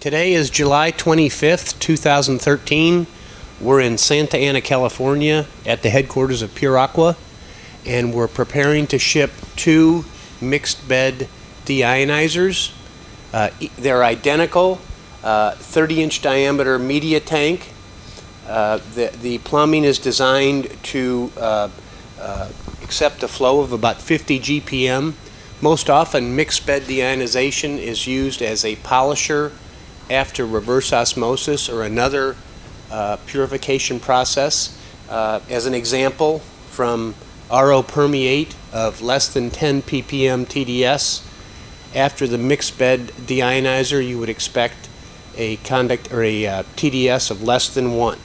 Today is July 25th, 2013. We're in Santa Ana, California at the headquarters of Pure Aqua, and we're preparing to ship two mixed bed deionizers. Uh, they're identical, 30 inch diameter media tank. Uh, the, the plumbing is designed to uh, uh, accept a flow of about 50 GPM. Most often, mixed bed deionization is used as a polisher after reverse osmosis or another uh, purification process. Uh, as an example, from RO permeate of less than 10 ppm TDS, after the mixed bed deionizer, you would expect a conduct or a uh, TDS of less than one.